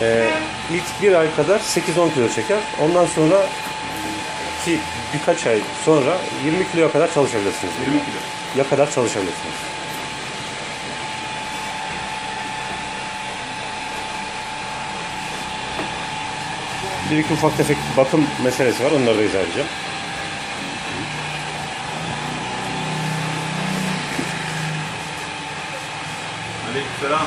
Ee, ilk bir ay kadar 8-10 kilo çeker. Ondan sonra ki birkaç ay sonra 20 kiloya kadar çalışabilirsiniz. 20 kilo. Ya kadar çalışabilirsiniz. Bir iki ufak tefek bakım meselesi var. Onları da izah edeceğim. Aleykümselam.